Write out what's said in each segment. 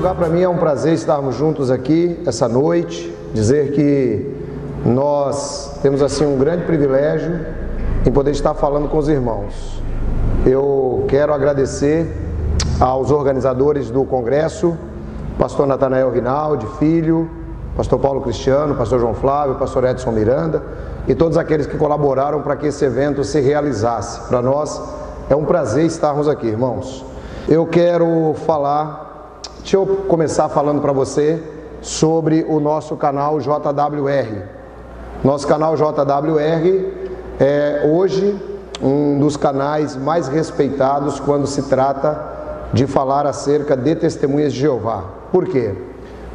lugar, para mim é um prazer estarmos juntos aqui essa noite, dizer que nós temos assim um grande privilégio em poder estar falando com os irmãos. Eu quero agradecer aos organizadores do congresso, pastor Natanael Rinaldi, filho, pastor Paulo Cristiano, pastor João Flávio, pastor Edson Miranda e todos aqueles que colaboraram para que esse evento se realizasse. Para nós é um prazer estarmos aqui, irmãos. Eu quero falar, deixa eu começar falando para você sobre o nosso canal JWR. Nosso canal JWR é hoje um dos canais mais respeitados quando se trata de falar acerca de testemunhas de Jeová. Por quê?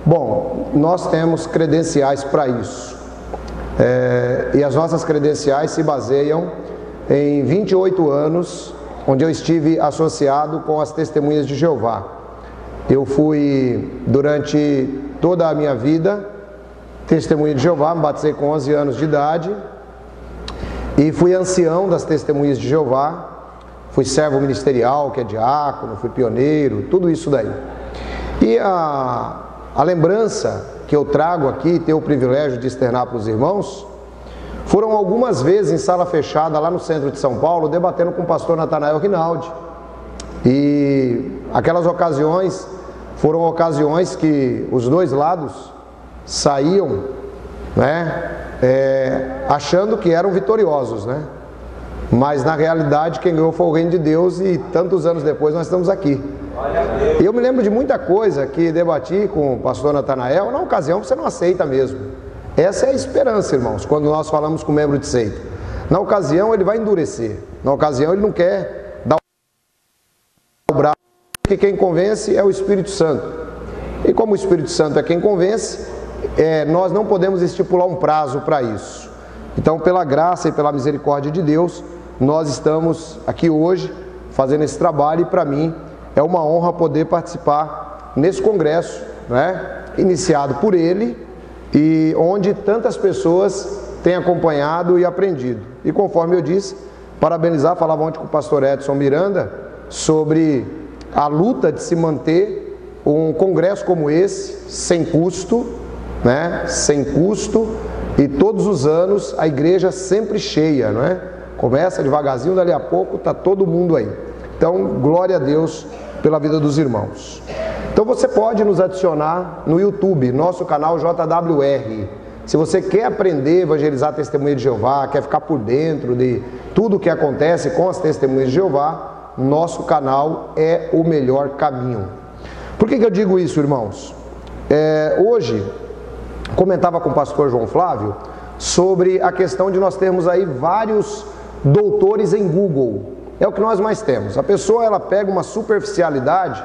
Bom, nós temos credenciais para isso. É, e as nossas credenciais se baseiam em 28 anos, onde eu estive associado com as testemunhas de Jeová. Eu fui, durante toda a minha vida, testemunha de Jeová, me batizei com 11 anos de idade e fui ancião das testemunhas de Jeová. Fui servo ministerial, que é diácono, fui pioneiro, tudo isso daí. E a, a lembrança que eu trago aqui, tenho o privilégio de externar para os irmãos, foram algumas vezes em sala fechada lá no centro de São Paulo, debatendo com o pastor Natanael Rinaldi. E aquelas ocasiões foram ocasiões que os dois lados saíam, né, é, achando que eram vitoriosos, né? Mas na realidade quem ganhou foi o reino de Deus e tantos anos depois nós estamos aqui. Eu me lembro de muita coisa que debati com o pastor Natanael, na ocasião você não aceita mesmo. Essa é a esperança, irmãos, quando nós falamos com membro de seita. Na ocasião ele vai endurecer, na ocasião ele não quer porque quem convence é o Espírito Santo. E como o Espírito Santo é quem convence, é, nós não podemos estipular um prazo para isso. Então, pela graça e pela misericórdia de Deus, nós estamos aqui hoje fazendo esse trabalho e para mim é uma honra poder participar nesse congresso, né, iniciado por ele e onde tantas pessoas têm acompanhado e aprendido. E conforme eu disse, parabenizar, falava ontem com o pastor Edson Miranda sobre a luta de se manter um congresso como esse, sem custo, né, sem custo, e todos os anos a igreja sempre cheia, não é? Começa devagarzinho, dali a pouco está todo mundo aí. Então, glória a Deus pela vida dos irmãos. Então você pode nos adicionar no YouTube, nosso canal JWR. Se você quer aprender a evangelizar a testemunha de Jeová, quer ficar por dentro de tudo o que acontece com as testemunhas de Jeová, nosso canal é o melhor caminho. Por que, que eu digo isso, irmãos? É, hoje, comentava com o pastor João Flávio sobre a questão de nós termos aí vários doutores em Google. É o que nós mais temos. A pessoa ela pega uma superficialidade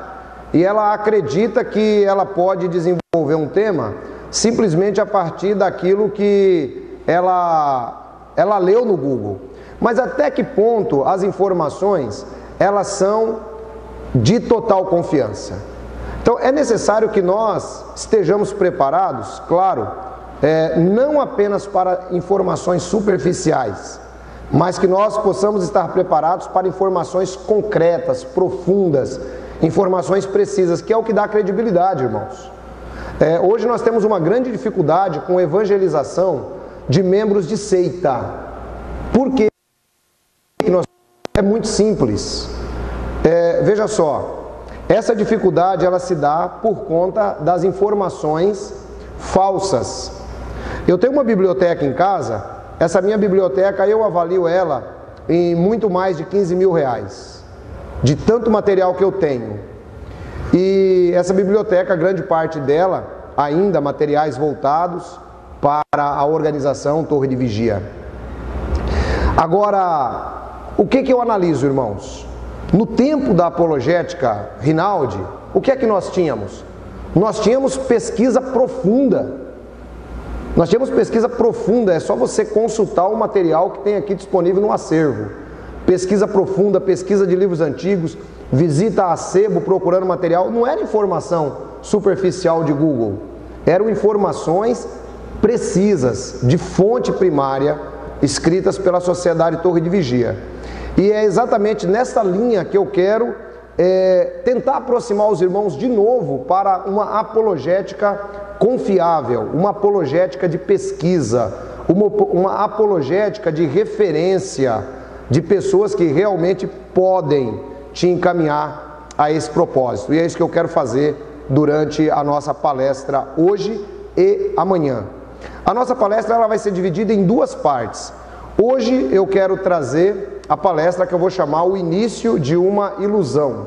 e ela acredita que ela pode desenvolver um tema simplesmente a partir daquilo que ela ela leu no Google. Mas até que ponto as informações elas são de total confiança? Então é necessário que nós estejamos preparados, claro, é, não apenas para informações superficiais, mas que nós possamos estar preparados para informações concretas, profundas, informações precisas, que é o que dá credibilidade, irmãos. É, hoje nós temos uma grande dificuldade com evangelização de membros de seita. Por quê? É muito simples. É, veja só, essa dificuldade ela se dá por conta das informações falsas. Eu tenho uma biblioteca em casa essa minha biblioteca, eu avalio ela em muito mais de 15 mil reais, de tanto material que eu tenho. E essa biblioteca, grande parte dela, ainda materiais voltados para a organização Torre de Vigia. Agora, o que, que eu analiso, irmãos? No tempo da apologética Rinaldi, o que é que nós tínhamos? Nós tínhamos pesquisa profunda nós tínhamos pesquisa profunda, é só você consultar o material que tem aqui disponível no acervo. Pesquisa profunda, pesquisa de livros antigos, visita a sebo procurando material. Não era informação superficial de Google, eram informações precisas, de fonte primária, escritas pela Sociedade Torre de Vigia. E é exatamente nessa linha que eu quero é, tentar aproximar os irmãos de novo para uma apologética confiável, uma apologética de pesquisa, uma, uma apologética de referência de pessoas que realmente podem te encaminhar a esse propósito. E é isso que eu quero fazer durante a nossa palestra hoje e amanhã. A nossa palestra ela vai ser dividida em duas partes. Hoje eu quero trazer a palestra que eu vou chamar o início de uma ilusão.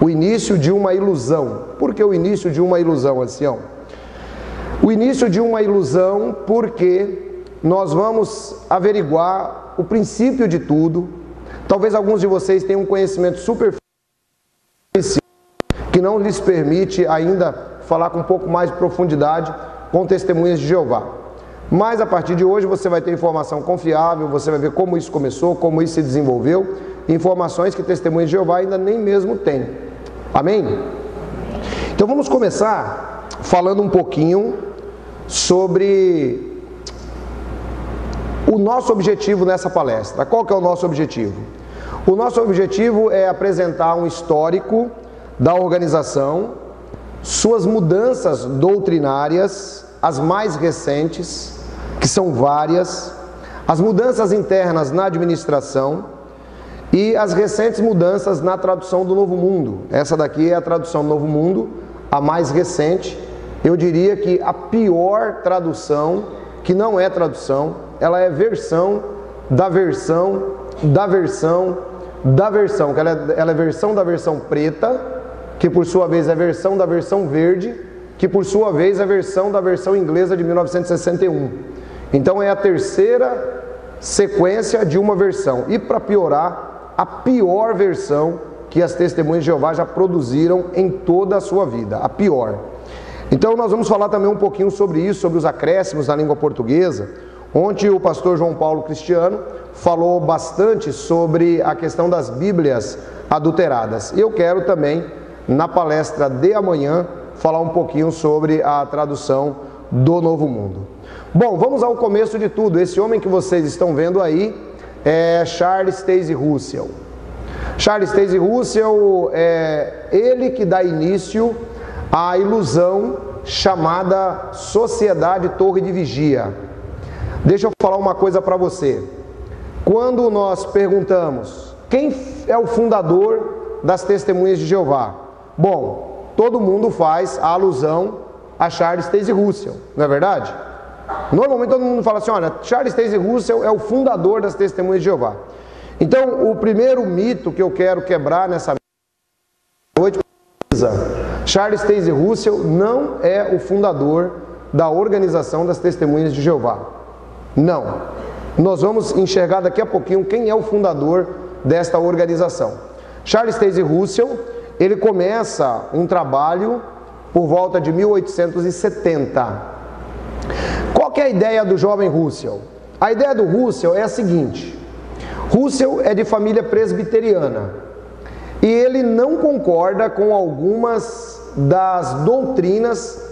O início de uma ilusão. Por que o início de uma ilusão, ancião? O início de uma ilusão porque nós vamos averiguar o princípio de tudo. Talvez alguns de vocês tenham um conhecimento superficial que não lhes permite ainda falar com um pouco mais de profundidade com testemunhas de Jeová. Mas a partir de hoje você vai ter informação confiável, você vai ver como isso começou, como isso se desenvolveu, informações que testemunhas de Jeová ainda nem mesmo têm. Amém? Então vamos começar falando um pouquinho sobre o nosso objetivo nessa palestra. Qual que é o nosso objetivo? O nosso objetivo é apresentar um histórico da organização, suas mudanças doutrinárias, as mais recentes, que são várias, as mudanças internas na administração e as recentes mudanças na tradução do Novo Mundo. Essa daqui é a tradução do Novo Mundo, a mais recente. Eu diria que a pior tradução, que não é tradução, ela é versão da versão da versão da versão, que ela é, ela é versão da versão preta, que por sua vez é versão da versão verde, que por sua vez é versão da versão inglesa de 1961. Então é a terceira sequência de uma versão. E para piorar, a pior versão que as testemunhas de Jeová já produziram em toda a sua vida, a pior. Então nós vamos falar também um pouquinho sobre isso, sobre os acréscimos na língua portuguesa. Ontem o pastor João Paulo Cristiano falou bastante sobre a questão das Bíblias adulteradas. E eu quero também, na palestra de amanhã, falar um pouquinho sobre a tradução do Novo Mundo. Bom, vamos ao começo de tudo. Esse homem que vocês estão vendo aí é Charles Taze Russell. Charles Taze Russell é ele que dá início à ilusão chamada Sociedade Torre de Vigia. Deixa eu falar uma coisa para você. Quando nós perguntamos quem é o fundador das testemunhas de Jeová, bom, todo mundo faz a alusão a Charles Taze Russell, não é verdade? Normalmente todo mundo fala assim: olha, Charles Taze Russell é o fundador das Testemunhas de Jeová. Então, o primeiro mito que eu quero quebrar nessa noite Charles Taze Russell não é o fundador da organização das Testemunhas de Jeová. Não. Nós vamos enxergar daqui a pouquinho quem é o fundador desta organização. Charles Taze Russell ele começa um trabalho por volta de 1870. Qual é a ideia do jovem Russell? A ideia do Russell é a seguinte: Russell é de família presbiteriana e ele não concorda com algumas das doutrinas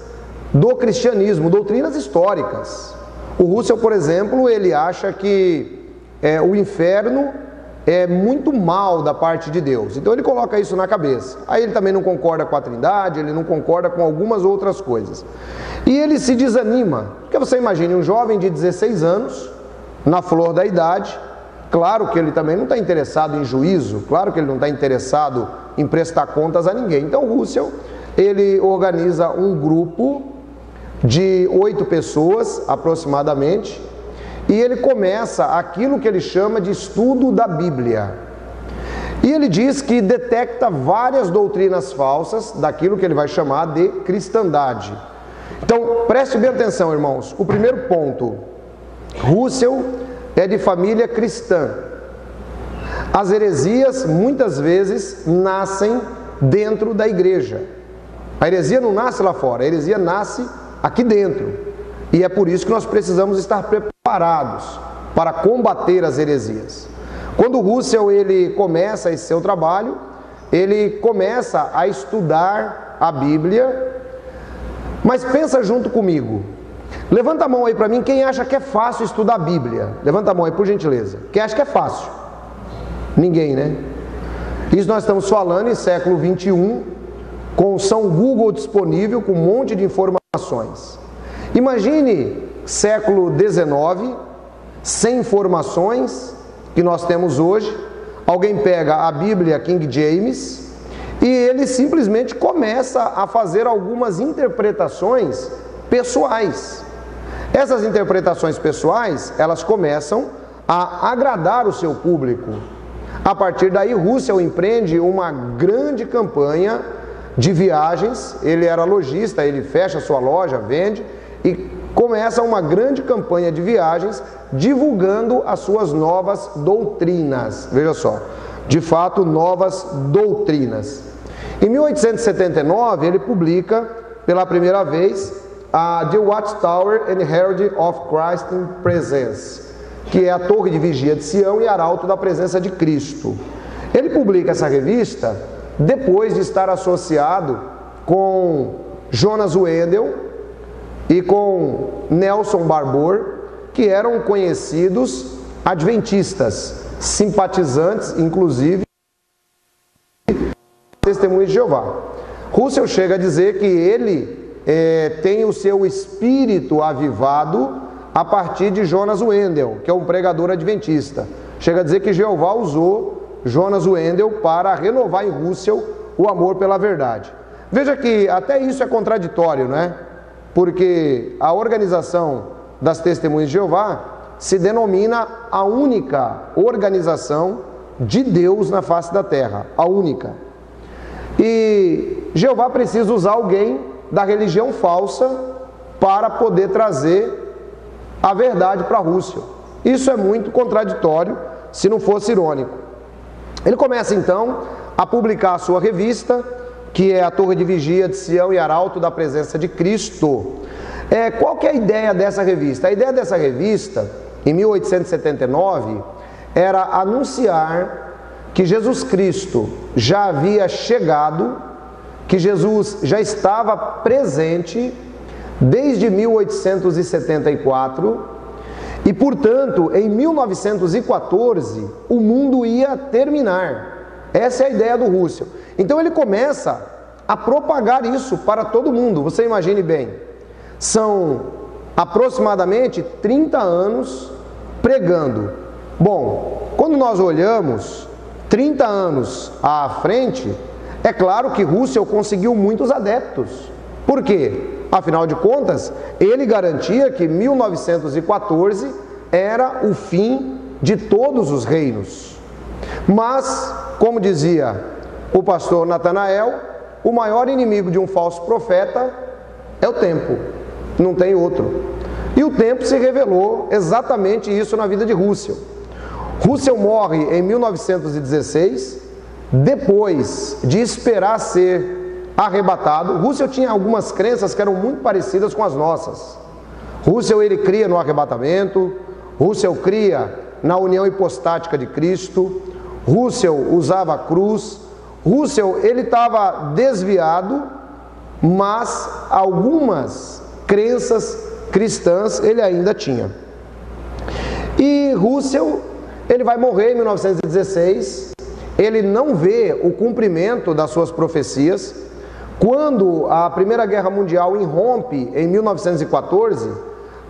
do cristianismo, doutrinas históricas. O Russell, por exemplo, ele acha que é, o inferno é muito mal da parte de Deus. Então ele coloca isso na cabeça. Aí ele também não concorda com a Trindade, ele não concorda com algumas outras coisas. E ele se desanima. Porque você imagine um jovem de 16 anos, na flor da idade, claro que ele também não está interessado em juízo, claro que ele não está interessado em prestar contas a ninguém. Então Russell, ele organiza um grupo de oito pessoas aproximadamente, e ele começa aquilo que ele chama de estudo da Bíblia. E ele diz que detecta várias doutrinas falsas daquilo que ele vai chamar de cristandade. Então, preste bem atenção, irmãos. O primeiro ponto: Russell é de família cristã. As heresias muitas vezes nascem dentro da igreja. A heresia não nasce lá fora, a heresia nasce aqui dentro. E é por isso que nós precisamos estar preparados para combater as heresias. Quando Russell ele começa esse seu trabalho, ele começa a estudar a Bíblia. Mas pensa junto comigo. Levanta a mão aí para mim quem acha que é fácil estudar a Bíblia. Levanta a mão aí por gentileza. Quem acha que é fácil? Ninguém, né? Isso nós estamos falando em século 21, com São Google disponível, com um monte de informações. Imagine século 19, sem informações que nós temos hoje. Alguém pega a Bíblia King James e ele simplesmente começa a fazer algumas interpretações pessoais. Essas interpretações pessoais, elas começam a agradar o seu público. A partir daí, Russell empreende uma grande campanha de viagens. Ele era lojista, ele fecha sua loja, vende e começa uma grande campanha de viagens divulgando as suas novas doutrinas. Veja só, de fato, novas doutrinas. Em 1879, ele publica pela primeira vez a The Watchtower and Herald of Christ in Presence, que é a torre de vigia de Sião e arauto da presença de Cristo. Ele publica essa revista depois de estar associado com Jonas Wendel e com Nelson Barbour, que eram conhecidos adventistas, simpatizantes, inclusive, testemunhos de Jeová. Russell chega a dizer que ele é, tem o seu espírito avivado a partir de Jonas Wendel, que é um pregador adventista. Chega a dizer que Jeová usou Jonas Wendel para renovar em Russell o amor pela verdade. Veja que até isso é contraditório, né? Porque a organização das Testemunhas de Jeová se denomina a única organização de Deus na face da terra, a única. E Jeová precisa usar alguém da religião falsa para poder trazer a verdade para a Rússia. Isso é muito contraditório, se não fosse irônico. Ele começa então a publicar a sua revista, que é a Torre de Vigia de Sião e Arauto da Presença de Cristo. É, qual que é a ideia dessa revista? A ideia dessa revista, em 1879, era anunciar que Jesus Cristo já havia chegado, que Jesus já estava presente desde 1874 e, portanto, em 1914 o mundo ia terminar. Essa é a ideia do Russell. Então ele começa a propagar isso para todo mundo. Você imagine bem, são aproximadamente 30 anos pregando. Bom, quando nós olhamos 30 anos à frente, é claro que Russell conseguiu muitos adeptos. Por quê? Afinal de contas, ele garantia que 1914 era o fim de todos os reinos. Mas, como dizia o pastor Natanael, o maior inimigo de um falso profeta é o tempo, não tem outro. E o tempo se revelou exatamente isso na vida de Russell. Russell morre em 1916, depois de esperar ser arrebatado. Russell tinha algumas crenças que eram muito parecidas com as nossas. Russell ele cria no arrebatamento, Russell cria na união hipostática de Cristo, Russell usava a cruz, Russell ele estava desviado, mas algumas crenças cristãs ele ainda tinha. E Russell ele vai morrer em 1916, ele não vê o cumprimento das suas profecias, quando a Primeira Guerra Mundial irrompe em 1914,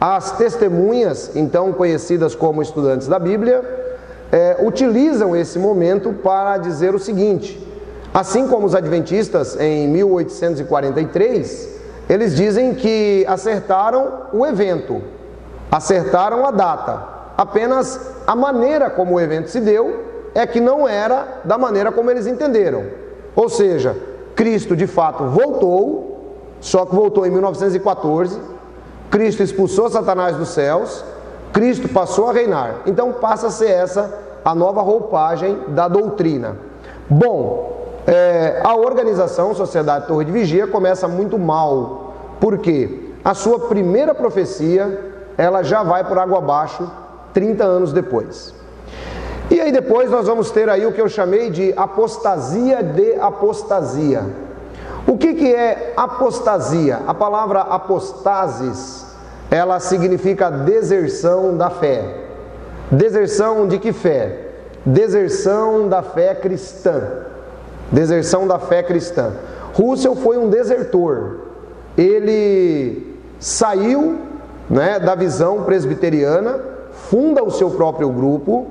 as testemunhas, então conhecidas como estudantes da Bíblia, é, utilizam esse momento para dizer o seguinte: assim como os adventistas em 1843, eles dizem que acertaram o evento, acertaram a data, apenas a maneira como o evento se deu é que não era da maneira como eles entenderam. Ou seja, Cristo de fato voltou, só que voltou em 1914. Cristo expulsou Satanás dos céus, Cristo passou a reinar. Então passa a ser essa a nova roupagem da doutrina. Bom, é, a organização Sociedade Torre de Vigia começa muito mal, porque a sua primeira profecia ela já vai por água abaixo 30 anos depois. E aí depois nós vamos ter aí o que eu chamei de apostasia de apostasia. O que, que é apostasia? A palavra apostasis, ela significa deserção da fé. Deserção de que fé? deserção da fé cristã. Deserção da fé cristã. Russell foi um desertor. Ele saiu né, da visão presbiteriana, funda o seu próprio grupo,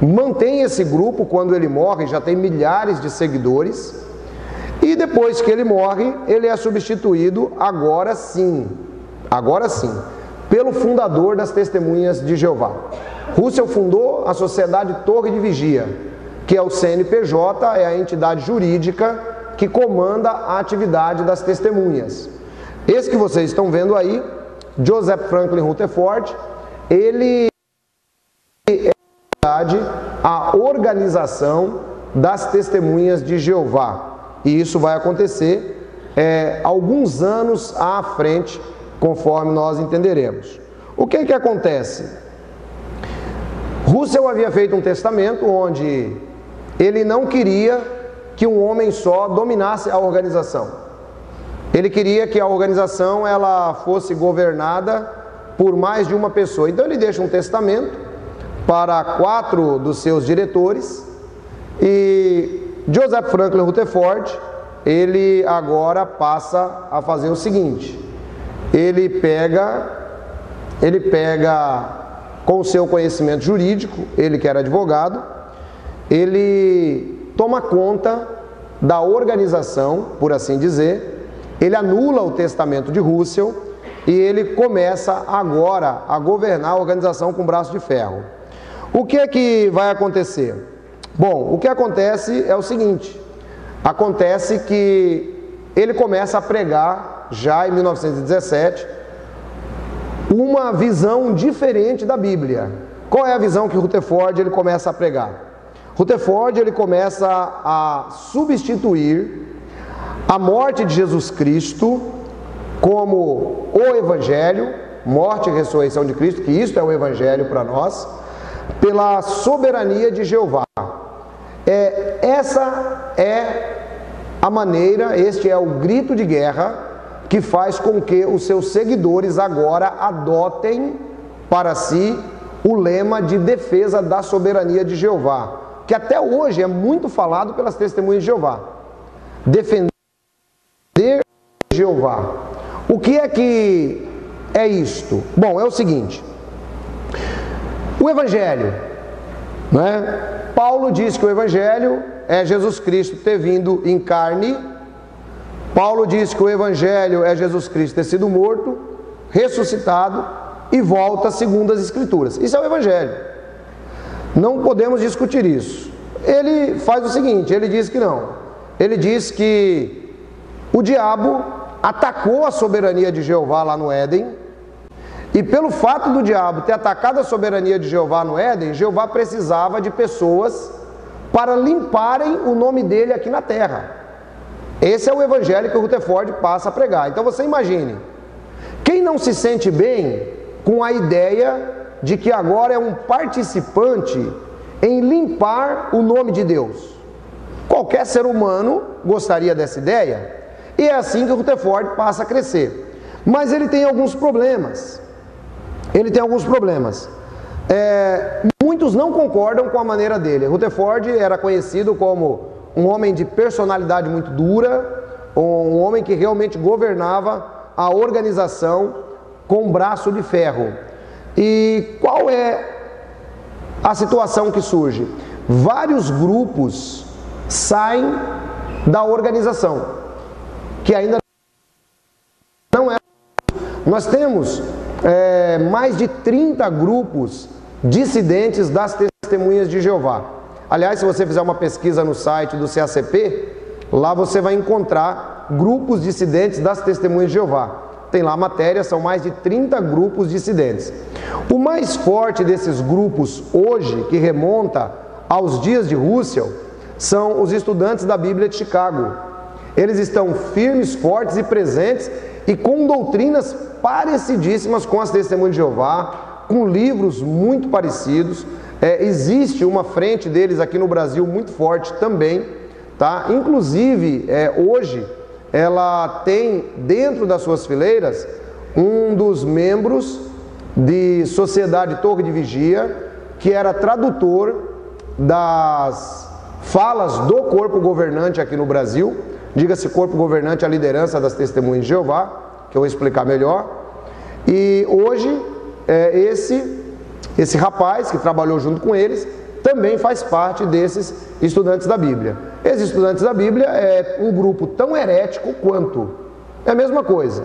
mantém esse grupo quando ele morre, já tem milhares de seguidores, e depois que ele morre, ele é substituído, agora sim, agora sim, pelo fundador das Testemunhas de Jeová. Russell fundou a Sociedade Torre de Vigia, que é o CNPJ, é a entidade jurídica que comanda a atividade das testemunhas. Esse que vocês estão vendo aí, Joseph Franklin Rutherford, ele é a organização das testemunhas de Jeová. E isso vai acontecer é, alguns anos à frente, conforme nós entenderemos. O que, que acontece? Russell havia feito um testamento onde ele não queria que um homem só dominasse a organização. Ele queria que a organização ela fosse governada por mais de uma pessoa. Então ele deixa um testamento para quatro dos seus diretores e Joseph Franklin Rutherford, ele agora passa a fazer o seguinte: ele pega, ele pega com o seu conhecimento jurídico, ele que era advogado, ele toma conta da organização, por assim dizer, ele anula o testamento de Russell e ele começa agora a governar a organização com braço de ferro. O que é que vai acontecer? Bom, o que acontece é o seguinte: acontece que ele começa a pregar, já em 1917, uma visão diferente da Bíblia. Qual é a visão que Rutherford ele começa a pregar? Rutherford ele começa a substituir a morte de Jesus Cristo como o Evangelho, morte e ressurreição de Cristo, que isto é o Evangelho para nós, pela soberania de Jeová. É, essa é a maneira, este é o grito de guerra que faz com que os seus seguidores agora adotem para si o lema de defesa da soberania de Jeová, que até hoje é muito falado pelas testemunhas de Jeová. Defender Jeová. O que é que é isto? Bom, é o seguinte: o Evangelho, né? Paulo diz que o Evangelho é Jesus Cristo ter vindo em carne. Paulo diz que o Evangelho é Jesus Cristo ter sido morto, ressuscitado e volta segundo as Escrituras. Isso é o Evangelho. Não podemos discutir isso. Ele faz o seguinte: ele diz que não. Ele diz que o diabo atacou a soberania de Jeová lá no Éden e pelo fato do diabo ter atacado a soberania de Jeová no Éden, Jeová precisava de pessoas para limparem o nome dele aqui na terra. Esse é o evangelho que o Rutherford passa a pregar. Então você imagine, quem não se sente bem com a ideia de que agora é um participante em limpar o nome de Deus? Qualquer ser humano gostaria dessa ideia, e é assim que o Rutherford passa a crescer. Mas ele tem alguns problemas ele tem alguns problemas. É, muitos não concordam com a maneira dele. Rutherford era conhecido como um homem de personalidade muito dura, um homem que realmente governava a organização com um braço de ferro. E qual é a situação que surge? Vários grupos saem da organização, que ainda não é. Nós temos é, mais de 30 grupos dissidentes das testemunhas de Jeová. Aliás, se você fizer uma pesquisa no site do CACP, lá você vai encontrar grupos dissidentes das testemunhas de Jeová. Tem lá a matéria, são mais de 30 grupos dissidentes. O mais forte desses grupos hoje, que remonta aos dias de Russell, são os estudantes da Bíblia de Chicago. Eles estão firmes, fortes e presentes e com doutrinas parecidíssimas com as testemunhas de Jeová, com livros muito parecidos. É, existe uma frente deles aqui no Brasil muito forte também, tá? Inclusive, é, hoje, ela tem dentro das suas fileiras um dos membros de Sociedade Torre de Vigia, que era tradutor das falas do corpo governante aqui no Brasil, diga-se corpo governante a liderança das testemunhas de Jeová, que eu vou explicar melhor. E hoje, é, esse, esse rapaz que trabalhou junto com eles também faz parte desses estudantes da Bíblia. Esses estudantes da Bíblia é um grupo tão herético quanto. É a mesma coisa.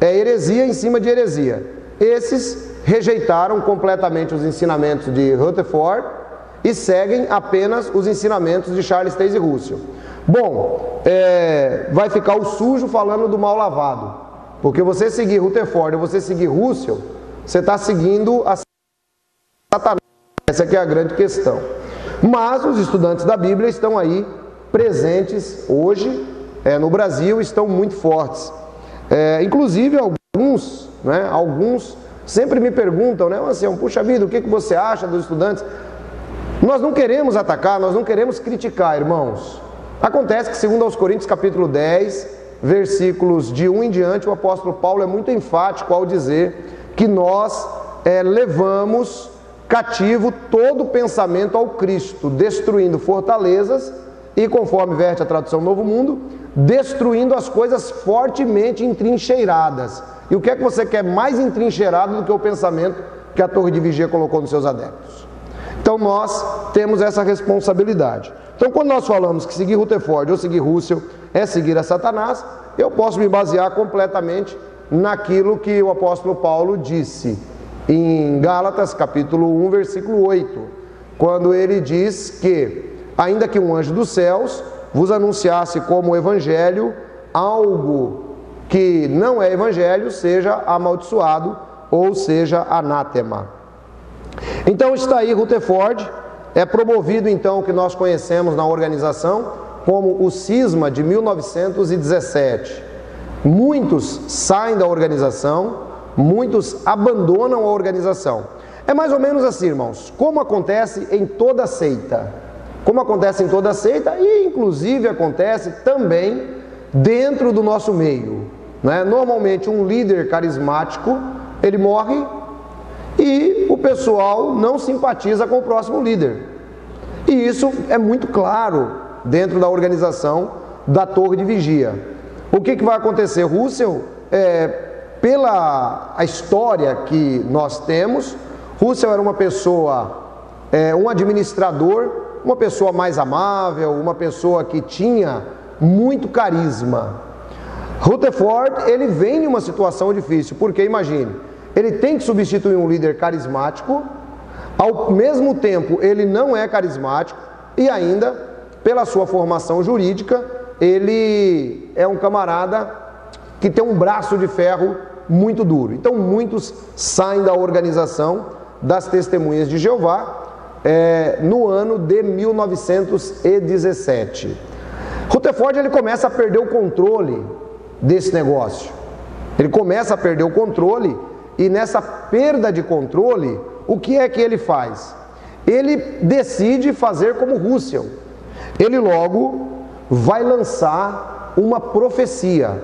É heresia em cima de heresia. Esses rejeitaram completamente os ensinamentos de Rutherford e seguem apenas os ensinamentos de Charles Taze Russell. Bom, é, vai ficar o sujo falando do mal lavado, porque você seguir Rutherford ou você seguir Russell, você está seguindo a Satanás. Essa é a grande questão. Mas os estudantes da Bíblia estão aí presentes hoje é, no Brasil, estão muito fortes. É, inclusive alguns, né, alguns sempre me perguntam, né, assim, puxa vida, o que, que você acha dos estudantes? Nós não queremos atacar, nós não queremos criticar, irmãos. Acontece que, segundo aos Coríntios capítulo 10, versículos de 1 em diante, o apóstolo Paulo é muito enfático ao dizer que nós é, levamos cativo todo pensamento ao Cristo, destruindo fortalezas e, conforme verte a tradução Novo Mundo, destruindo as coisas fortemente entrincheiradas. E o que é que você quer mais entrincheirado do que o pensamento que a torre de vigia colocou nos seus adeptos? Então nós temos essa responsabilidade. Então quando nós falamos que seguir Rutherford ou seguir Russell é seguir a Satanás, eu posso me basear completamente naquilo que o apóstolo Paulo disse em Gálatas capítulo 1, versículo 8, quando ele diz que ainda que um anjo dos céus vos anunciasse como evangelho algo que não é evangelho, seja amaldiçoado ou seja anátema. Então está aí Rutherford, é promovido então o que nós conhecemos na organização como o cisma de 1917. Muitos saem da organização, muitos abandonam a organização. É mais ou menos assim, irmãos, como acontece em toda seita. Como acontece em toda seita e inclusive acontece também dentro do nosso meio. Né? Normalmente um líder carismático, ele morre e o pessoal não simpatiza com o próximo líder. E isso é muito claro dentro da organização da torre de vigia. O que, que vai acontecer? Russell, é, pela a história que nós temos, Russell era uma pessoa, é, um administrador, uma pessoa mais amável, uma pessoa que tinha muito carisma. Rutherford, ele vem em uma situação difícil, porque imagine, ele tem que substituir um líder carismático, ao mesmo tempo ele não é carismático e ainda, pela sua formação jurídica, ele é um camarada que tem um braço de ferro muito duro. Então muitos saem da organização das testemunhas de Jeová é, no ano de 1917. Rutherford ele começa a perder o controle desse negócio. Ele começa a perder o controle e nessa perda de controle, o que é que ele faz? Ele decide fazer como Russell. Ele logo vai lançar uma profecia.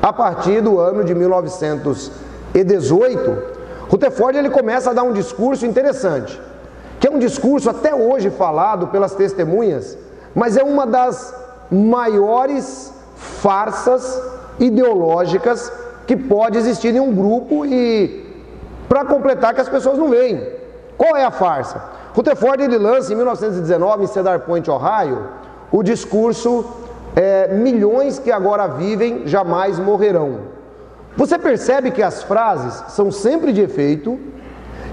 A partir do ano de 1918, Rutherford ele começa a dar um discurso interessante, que é um discurso até hoje falado pelas testemunhas, mas é uma das maiores farsas ideológicas que pode existir em um grupo e para completar que as pessoas não veem. Qual é a farsa? Rutherford ele lança em 1919 em Cedar Point, Ohio, o discurso é, milhões que agora vivem jamais morrerão. Você percebe que as frases são sempre de efeito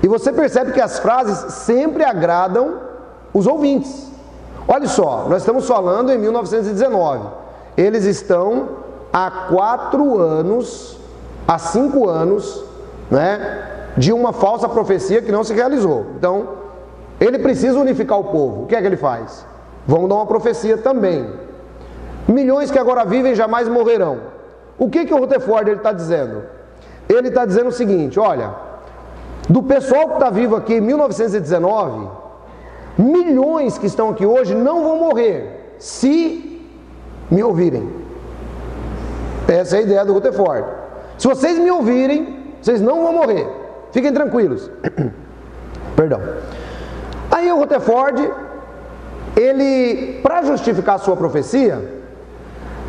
e você percebe que as frases sempre agradam os ouvintes. Olha só, nós estamos falando em 1919. Eles estão há quatro anos há cinco anos, né, de uma falsa profecia que não se realizou. Então, ele precisa unificar o povo. O que é que ele faz? Vamos dar uma profecia também. Milhões que agora vivem jamais morrerão. O que, que o Rutherford está dizendo? Ele está dizendo o seguinte: olha, do pessoal que está vivo aqui em 1919, milhões que estão aqui hoje não vão morrer se me ouvirem. Essa é a ideia do Rutherford. Se vocês me ouvirem, vocês não vão morrer. Fiquem tranquilos. Perdão. Aí o Rutherford, ele, para justificar a sua profecia,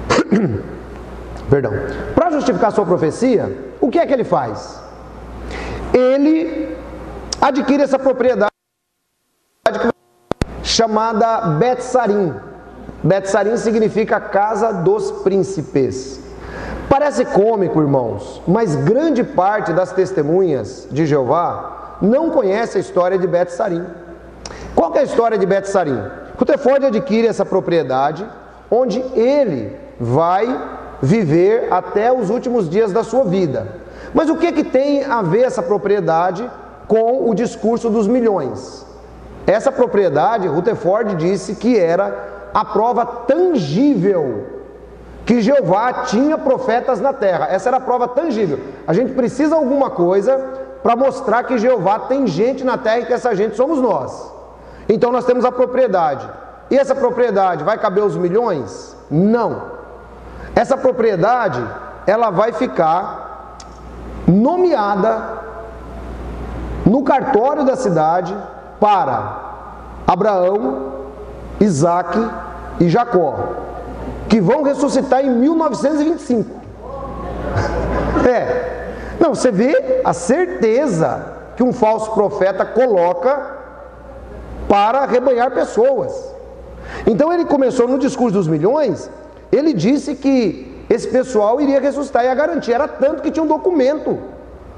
perdão, para justificar a sua profecia, o que é que ele faz? Ele adquire essa propriedade chamada Betsarim. Betsarim significa casa dos príncipes. Parece cômico, irmãos, mas grande parte das testemunhas de Jeová não conhece a história de Betsarim. Qual é a história de Betsarim? Rutherford adquire essa propriedade onde ele vai viver até os últimos dias da sua vida. Mas o que, que tem a ver essa propriedade com o discurso dos milhões? Essa propriedade, Rutherford disse que era a prova tangível que Jeová tinha profetas na terra. Essa era a prova tangível. A gente precisa alguma coisa para mostrar que Jeová tem gente na terra e que essa gente somos nós. Então nós temos a propriedade. E essa propriedade vai caber os milhões? Não. Essa propriedade, ela vai ficar nomeada no cartório da cidade para Abraão, Isaac e Jacó, que vão ressuscitar em 1925. É, não, você vê a certeza que um falso profeta coloca para arrebanhar pessoas. Então ele começou no discurso dos milhões, ele disse que esse pessoal iria ressuscitar e a garantia era tanto que tinha um documento,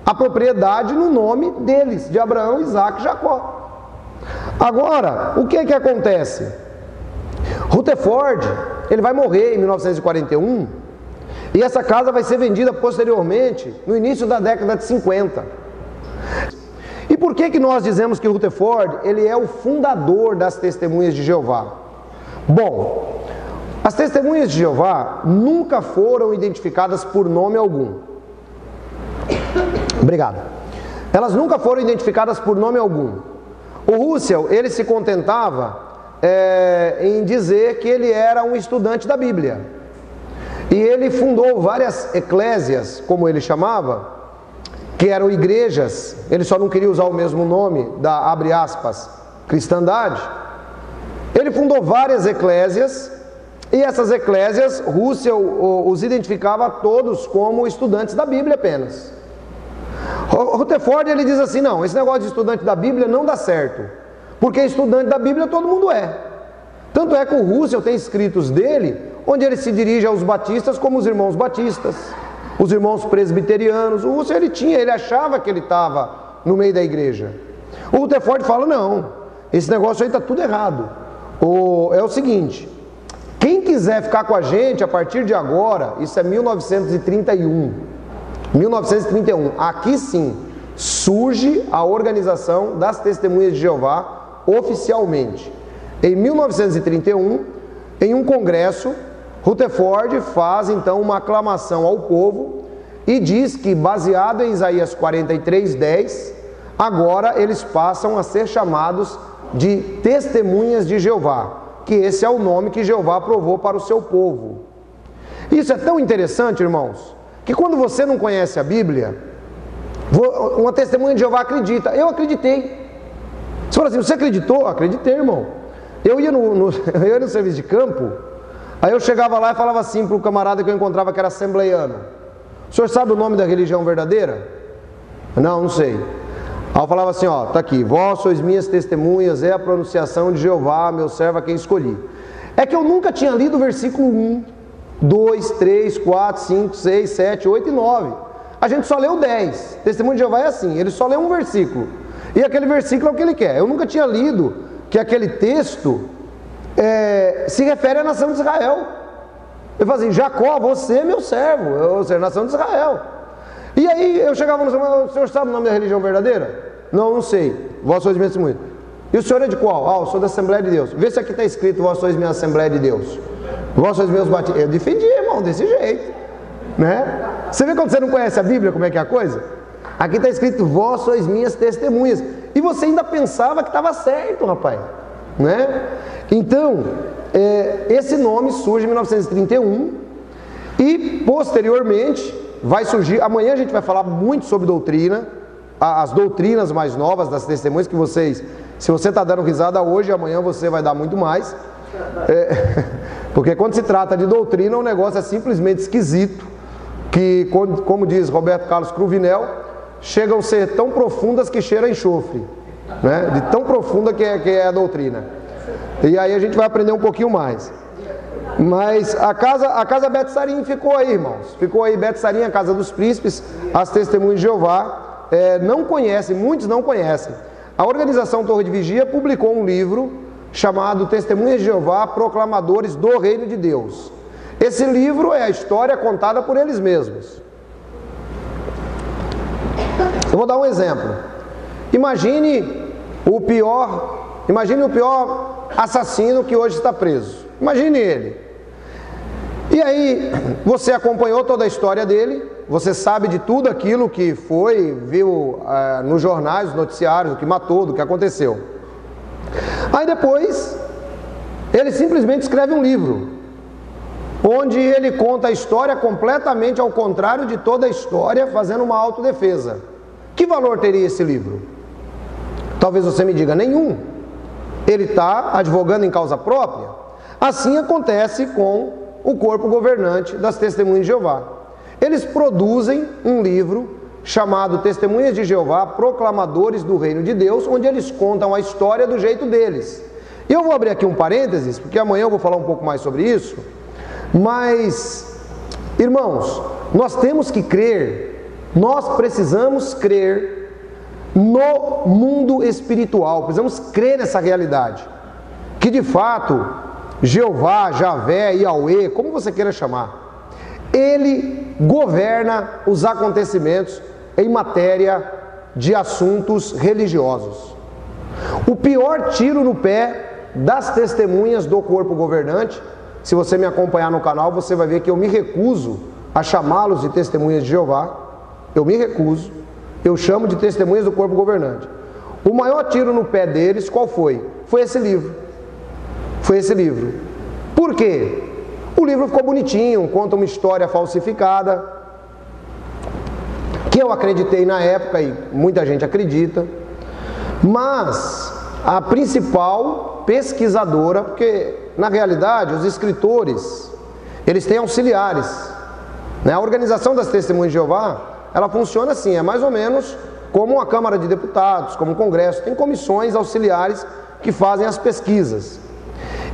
a propriedade no nome deles, de Abraão, Isaac e Jacó. Agora, o que é que acontece? Rutherford, ele vai morrer em 1941 e essa casa vai ser vendida posteriormente, no início da década de 50. E por que que nós dizemos que Rutherford, ele é o fundador das testemunhas de Jeová? Bom, as testemunhas de Jeová nunca foram identificadas por nome algum. Obrigado. Elas nunca foram identificadas por nome algum. O Russell, ele se contentava é, em dizer que ele era um estudante da Bíblia. E ele fundou várias eclésias, como ele chamava, que eram igrejas, ele só não queria usar o mesmo nome da, abre aspas, cristandade. Ele fundou várias eclésias, e essas eclésias, Russell os identificava todos como estudantes da Bíblia apenas. Rutherford ele diz assim: não, esse negócio de estudante da Bíblia não dá certo, porque estudante da Bíblia todo mundo é. Tanto é que o Russell tem escritos dele, onde ele se dirige aos batistas como os irmãos batistas, os irmãos presbiterianos. O Russell ele tinha, ele achava que ele estava no meio da igreja. O Rutherford fala: não, esse negócio aí está tudo errado. O, é o seguinte: quem quiser ficar com a gente a partir de agora, isso é 1931. 1931, aqui sim surge a organização das Testemunhas de Jeová oficialmente. Em 1931, em um congresso, Rutherford faz então uma aclamação ao povo e diz que, baseado em Isaías 43:10, agora eles passam a ser chamados de testemunhas de Jeová, que esse é o nome que Jeová aprovou para o seu povo. Isso é tão interessante, irmãos, que quando você não conhece a Bíblia, uma testemunha de Jeová acredita. Eu acreditei. Você fala assim, você acreditou? Acreditei, irmão. Eu ia no, no, eu ia no serviço de campo, aí eu chegava lá e falava assim para o camarada que eu encontrava que era assembleiano. O senhor sabe o nome da religião verdadeira? Não, não sei. Eu falava assim, ó, tá aqui, vós sois minhas testemunhas, é a pronunciação de Jeová, meu servo a quem escolhi. É que eu nunca tinha lido o versículo 1. 2, 3, 4, 5, 6, 7, 8 e 9. A gente só leu 10. Testemunho de Jeová é assim, ele só lê um versículo. E aquele versículo é o que ele quer. Eu nunca tinha lido que aquele texto é, se refere à nação de Israel. Ele fala assim, Jacó, você é meu servo, eu sou a nação de Israel. E aí eu chegava no senhor, o senhor sabe o nome da religião verdadeira? Não, não sei. Vós sois minha testemunha. E o senhor é de qual? Ah, eu sou da Assembleia de Deus. Vê se aqui está escrito, vós sois minha Assembleia de Deus. Vós sois meus batistas. Eu defendi, irmão, desse jeito. Né? Você vê quando você não conhece a Bíblia, como é que é a coisa? Aqui está escrito, vós sois minhas testemunhas. E você ainda pensava que estava certo, rapaz. Né? Então, é, esse nome surge em 1931 e posteriormente vai surgir. Amanhã a gente vai falar muito sobre doutrina. as doutrinas mais novas das testemunhas que vocês, se você está dando risada hoje, amanhã você vai dar muito mais. É, porque quando se trata de doutrina, o negócio é simplesmente esquisito, que, como diz Roberto Carlos Cruvinel, chegam a ser tão profundas que cheira enxofre, né? de tão profunda que é, que é a doutrina. E aí a gente vai aprender um pouquinho mais. Mas a casa, a casa Betsarim ficou aí, irmãos. Ficou aí Betsarim, a casa dos príncipes, as testemunhas de Jeová. É, não conhecem, muitos não conhecem. A organização Torre de Vigia publicou um livro chamado Testemunhas de Jeová, Proclamadores do Reino de Deus. Esse livro é a história contada por eles mesmos. Eu vou dar um exemplo. Imagine o pior, imagine o pior assassino que hoje está preso. Imagine ele. E aí, você acompanhou toda a história dele, você sabe de tudo aquilo que foi, viu uh, nos jornais, nos noticiários, do que matou, do que aconteceu. Aí depois, ele simplesmente escreve um livro, onde ele conta a história completamente ao contrário de toda a história, fazendo uma autodefesa. Que valor teria esse livro? Talvez você me diga, nenhum. Ele está advogando em causa própria. Assim acontece com o corpo governante das Testemunhas de Jeová. Eles produzem um livro chamado Testemunhas de Jeová, Proclamadores do Reino de Deus, onde eles contam a história do jeito deles. Eu vou abrir aqui um parênteses, porque amanhã eu vou falar um pouco mais sobre isso. Mas, irmãos, nós temos que crer, nós precisamos crer no mundo espiritual, precisamos crer nessa realidade. Que de fato Jeová, Javé, Yahweh, como você queira chamar, ele governa os acontecimentos em matéria de assuntos religiosos. O pior tiro no pé das testemunhas do corpo governante, se você me acompanhar no canal, você vai ver que eu me recuso a chamá-los de testemunhas de Jeová. Eu me recuso. Eu chamo de testemunhas do corpo governante. O maior tiro no pé deles, qual foi? Foi esse livro foi esse livro. Por quê? O livro ficou bonitinho, conta uma história falsificada, que eu acreditei na época e muita gente acredita, mas a principal pesquisadora, porque na realidade os escritores, eles têm auxiliares. Né? A organização das testemunhas de Jeová, ela funciona assim, é mais ou menos como a Câmara de Deputados, como o Congresso, tem comissões auxiliares que fazem as pesquisas.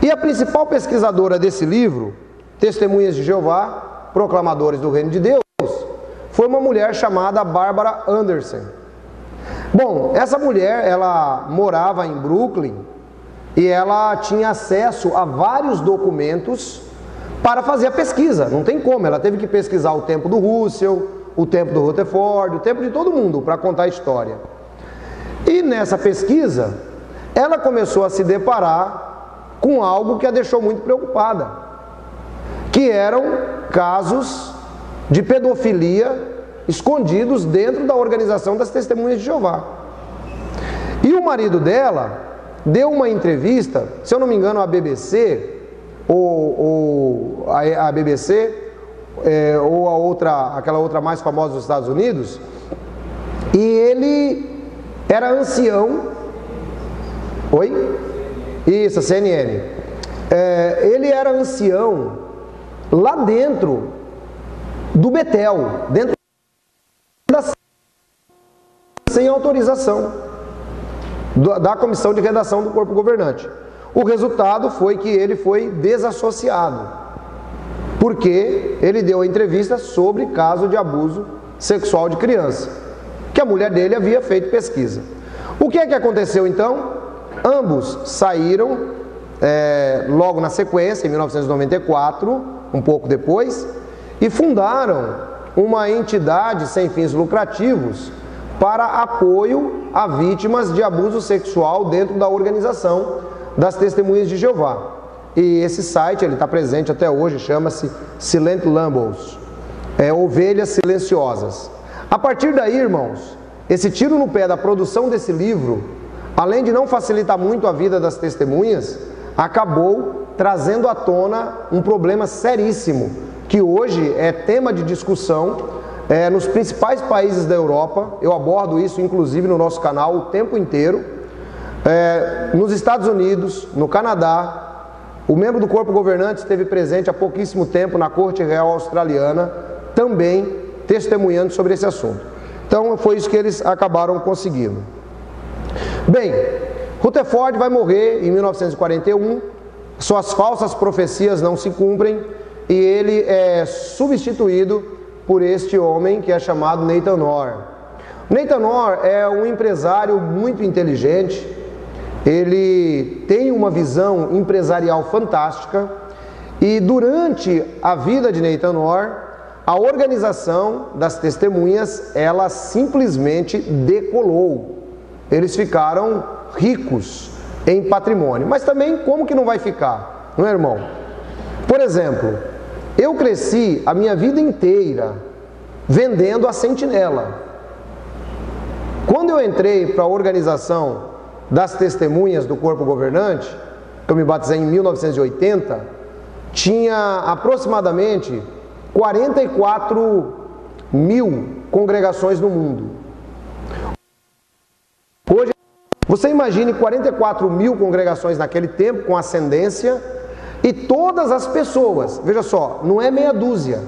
E a principal pesquisadora desse livro, Testemunhas de Jeová, Proclamadores do Reino de Deus, foi uma mulher chamada Bárbara Anderson. Bom, essa mulher, ela morava em Brooklyn e ela tinha acesso a vários documentos para fazer a pesquisa. Não tem como, ela teve que pesquisar o tempo do Russell, o tempo do Rutherford, o tempo de todo mundo para contar a história. E nessa pesquisa, ela começou a se deparar com algo que a deixou muito preocupada, que eram casos de pedofilia escondidos dentro da organização das Testemunhas de Jeová. E o marido dela deu uma entrevista, se eu não me engano, à BBC, ou, ou a, a BBC, é, ou a outra, aquela outra mais famosa dos Estados Unidos, e ele era ancião. Oi? Isso, a CNN. É, ele era ancião lá dentro do Betel, dentro da sem autorização da comissão de redação do corpo governante. O resultado foi que ele foi desassociado, porque ele deu a entrevista sobre caso de abuso sexual de criança, que a mulher dele havia feito pesquisa. O que é que aconteceu então? Ambos saíram é, logo na sequência, em 1994, um pouco depois, e fundaram uma entidade sem fins lucrativos para apoio a vítimas de abuso sexual dentro da organização das Testemunhas de Jeová. E esse site ele está presente até hoje, chama-se Silent Lambos, é, Ovelhas Silenciosas. A partir daí, irmãos, esse tiro no pé da produção desse livro além de não facilitar muito a vida das testemunhas, acabou trazendo à tona um problema seríssimo, que hoje é tema de discussão é, nos principais países da Europa. Eu abordo isso, inclusive, no nosso canal o tempo inteiro. É, nos Estados Unidos, no Canadá, o membro do corpo governante esteve presente há pouquíssimo tempo na Corte Real Australiana, também testemunhando sobre esse assunto. Então foi isso que eles acabaram conseguindo. Bem, Rutherford vai morrer em 1941, suas falsas profecias não se cumprem e ele é substituído por este homem que é chamado Nathan Orr. Nathan Orr é um empresário muito inteligente, ele tem uma visão empresarial fantástica e durante a vida de Nathan Orr, a organização das testemunhas, ela simplesmente decolou. Eles ficaram ricos em patrimônio. Mas também como que não vai ficar, não é, irmão? Por exemplo, eu cresci a minha vida inteira vendendo a sentinela. Quando eu entrei para a organização das testemunhas do corpo governante, que eu me batizei em 1980, tinha aproximadamente 44 mil congregações no mundo. Hoje, você imagine 44 mil congregações naquele tempo, com ascendência, e todas as pessoas, veja só, não é meia dúzia,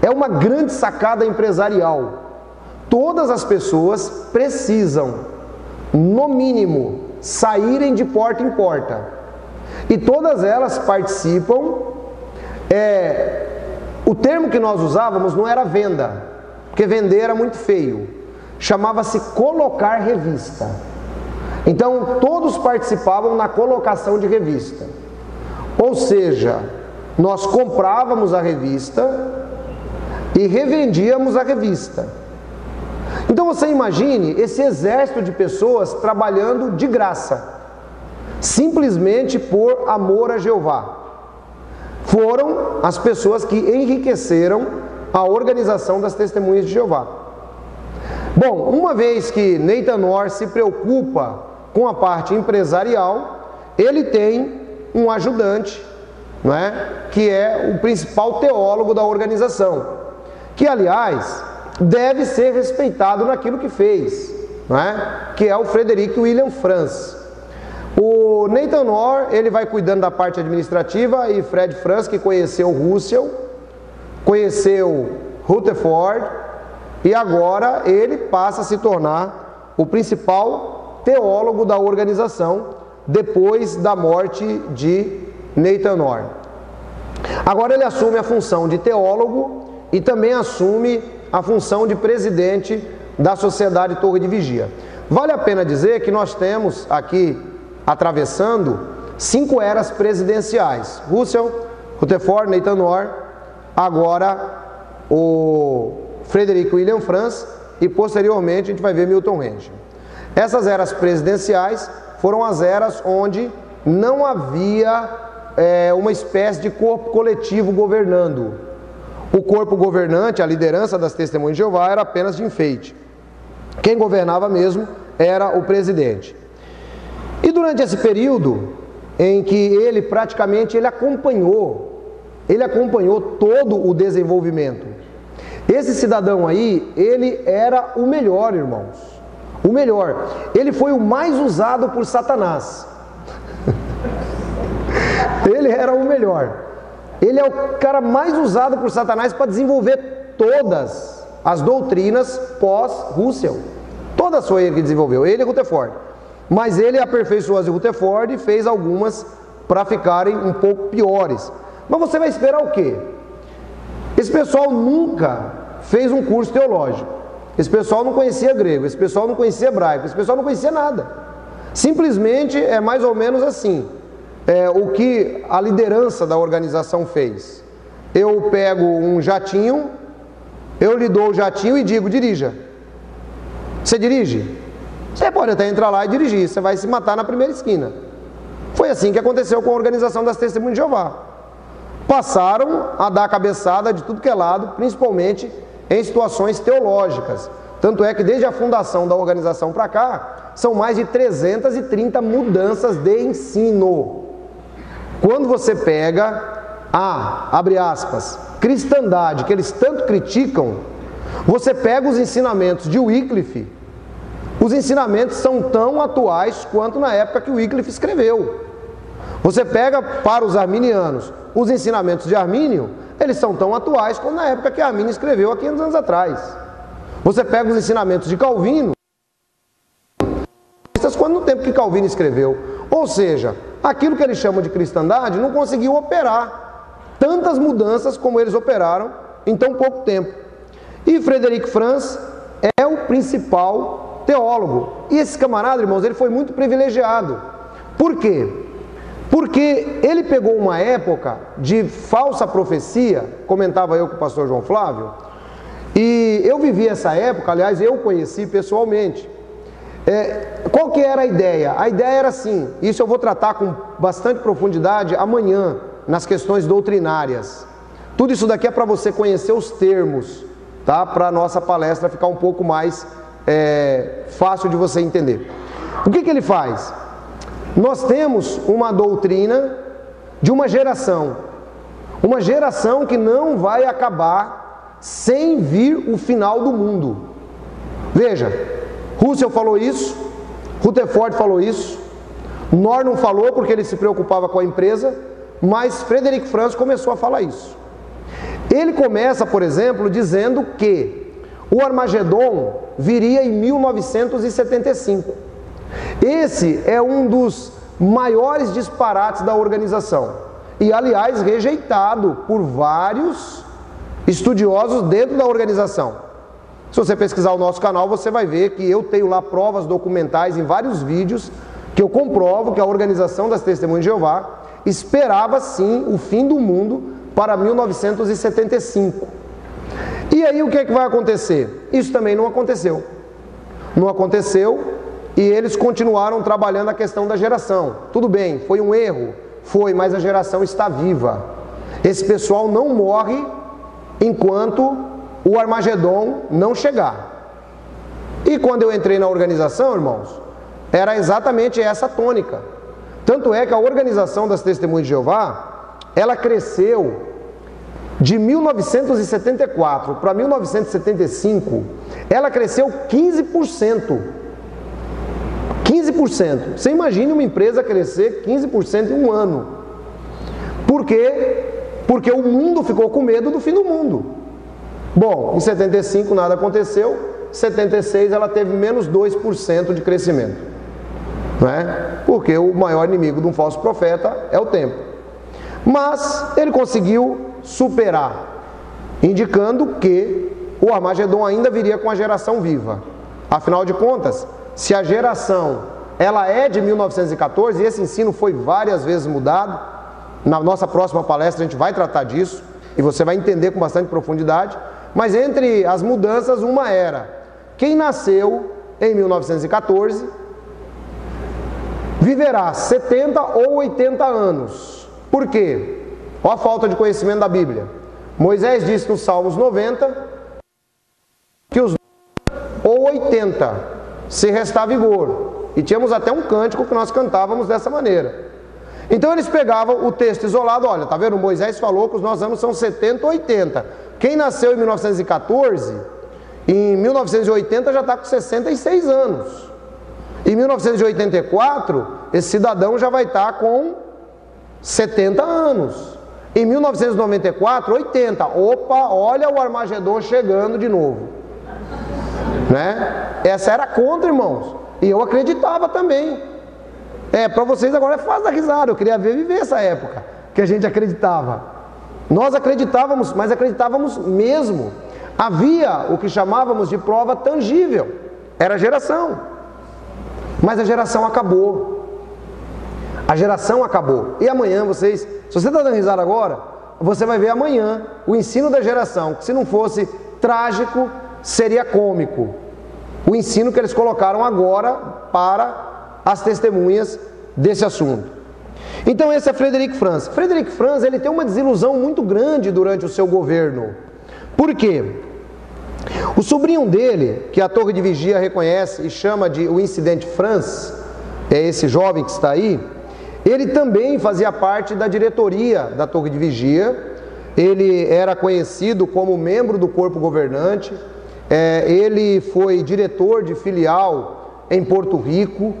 é uma grande sacada empresarial. Todas as pessoas precisam no mínimo, saírem de porta em porta. E todas elas participam. É, o termo que nós usávamos não era venda, porque vender era muito feio. Chamava-se colocar revista. Então todos participavam na colocação de revista. Ou seja, nós comprávamos a revista e revendíamos a revista. Então você imagine esse exército de pessoas trabalhando de graça, simplesmente por amor a Jeová. Foram as pessoas que enriqueceram a organização das testemunhas de Jeová. Bom, uma vez que Nathan Orr se preocupa com a parte empresarial, ele tem um ajudante, não é? que é o principal teólogo da organização, que aliás deve ser respeitado naquilo que fez, não é? que é o Frederick William Franz. O Nathan Orr, ele vai cuidando da parte administrativa e Fred Franz, que conheceu Russell, conheceu Rutherford e agora ele passa a se tornar o principal teólogo da organização depois da morte de Nathan Orr. Agora ele assume a função de teólogo e também assume a função de presidente da Sociedade Torre de Vigia. Vale a pena dizer que nós temos aqui, atravessando, cinco eras presidenciais: Russell, Rutherford, Nathan Orr, agora o Frederick William Franz e posteriormente a gente vai ver Milton Range. Essas eras presidenciais foram as eras onde não havia é, uma espécie de corpo coletivo governando. O corpo governante, a liderança das testemunhas de Jeová era apenas de enfeite. Quem governava mesmo era o presidente. E durante esse período em que ele praticamente ele acompanhou, ele acompanhou todo o desenvolvimento. Esse cidadão aí, ele era o melhor, irmãos. O melhor. Ele foi o mais usado por Satanás. ele era o melhor. Ele é o cara mais usado por Satanás para desenvolver todas as doutrinas pós-Russell. Todas foi ele que desenvolveu, ele e Rutherford. Mas ele aperfeiçoou as de Rutherford e fez algumas para ficarem um pouco piores. Mas você vai esperar o quê? Esse pessoal nunca fez um curso teológico. Esse pessoal não conhecia grego, esse pessoal não conhecia hebraico, esse pessoal não conhecia nada. Simplesmente é mais ou menos assim é, o que a liderança da organização fez. Eu pego um jatinho, eu lhe dou o jatinho e digo: dirija. Você dirige? Você pode até entrar lá e dirigir, você vai se matar na primeira esquina. Foi assim que aconteceu com a organização das Testemunhas de Jeová. Passaram a dar cabeçada de tudo que é lado, principalmente em situações teológicas. Tanto é que desde a fundação da organização para cá, são mais de 330 mudanças de ensino. Quando você pega a, abre aspas, cristandade, que eles tanto criticam, Você pega os ensinamentos de Wycliffe, os ensinamentos são tão atuais quanto na época que Wycliffe escreveu. Você pega para os arminianos os ensinamentos de Armínio, eles são tão atuais quanto na época que Armínio escreveu há 500 anos atrás. Você pega os ensinamentos de Calvino, quando no tempo que Calvino escreveu. Ou seja, aquilo que eles chamam de cristandade não conseguiu operar tantas mudanças como eles operaram em tão pouco tempo. E Frederic Franz é o principal teólogo. E esse camarada, irmãos, ele foi muito privilegiado. Por quê? Porque ele pegou uma época de falsa profecia, comentava eu com o pastor João Flávio, e eu vivi essa época, aliás, eu conheci pessoalmente. É, qual que era a ideia? A ideia era assim, isso eu vou tratar com bastante profundidade amanhã, nas questões doutrinárias. Tudo isso daqui é para você conhecer os termos, tá? Para a nossa palestra ficar um pouco mais é, fácil de você entender. O que, que ele faz? Nós temos uma doutrina de uma geração, uma geração que não vai acabar sem vir o final do mundo. Veja, Russell falou isso, Rutherford falou isso, Norman falou porque ele se preocupava com a empresa, mas Frederic Franz começou a falar isso. Ele começa, por exemplo, dizendo que o Armagedon viria em 1975. Esse é um dos maiores disparates da organização e, aliás, rejeitado por vários estudiosos dentro da organização. Se você pesquisar o nosso canal, você vai ver que eu tenho lá provas documentais em vários vídeos que eu comprovo que a organização das Testemunhas de Jeová esperava sim o fim do mundo para 1975. E aí o que é que vai acontecer? Isso também não aconteceu. Não aconteceu e eles continuaram trabalhando a questão da geração. Tudo bem, foi um erro, foi, mas a geração está viva. Esse pessoal não morre enquanto o Armagedon não chegar. E quando eu entrei na organização, irmãos, era exatamente essa tônica. Tanto é que a organização das Testemunhas de Jeová, ela cresceu de 1974 para 1975, ela cresceu 15%. 15%. Você imagine uma empresa crescer 15% em um ano. Por quê? Porque o mundo ficou com medo do fim do mundo. Bom, em 75 nada aconteceu, 76 ela teve menos 2% de crescimento. Né? Porque o maior inimigo de um falso profeta é o tempo. Mas ele conseguiu superar, indicando que o Armagedon ainda viria com a geração viva. Afinal de contas, se a geração ela é de 1914 e esse ensino foi várias vezes mudado, na nossa próxima palestra a gente vai tratar disso e você vai entender com bastante profundidade. Mas entre as mudanças, uma era quem nasceu em 1914 viverá 70 ou 80 anos. Por quê? Olha a falta de conhecimento da Bíblia. Moisés disse nos Salmos 90 que os ou 80 se restar vigor. E tínhamos até um cântico que nós cantávamos dessa maneira. Então eles pegavam o texto isolado, olha, tá vendo? Moisés falou que os nossos anos são 70 ou 80. Quem nasceu em 1914, em 1980 já está com 66 anos. Em 1984, esse cidadão já vai estar tá com 70 anos. Em 1994, 80. Opa, olha o Armagedon chegando de novo. Né? Essa era contra, irmãos. E eu acreditava também. É, para vocês agora é fácil dar risada. Eu queria ver viver essa época que a gente acreditava. Nós acreditávamos, mas acreditávamos mesmo. Havia o que chamávamos de prova tangível. Era a geração. Mas a geração acabou. A geração acabou. E amanhã vocês, se você está dando risada agora, você vai ver amanhã o ensino da geração, que se não fosse trágico, seria cômico. O ensino que eles colocaram agora para as testemunhas desse assunto. Então esse é Frederic Franz. Frederic Franz ele tem uma desilusão muito grande durante o seu governo. Por quê? O sobrinho dele, que a Torre de Vigia reconhece e chama de o incidente Franz, é esse jovem que está aí, ele também fazia parte da diretoria da Torre de Vigia. Ele era conhecido como membro do corpo governante, É, ele foi diretor de filial em Porto Rico,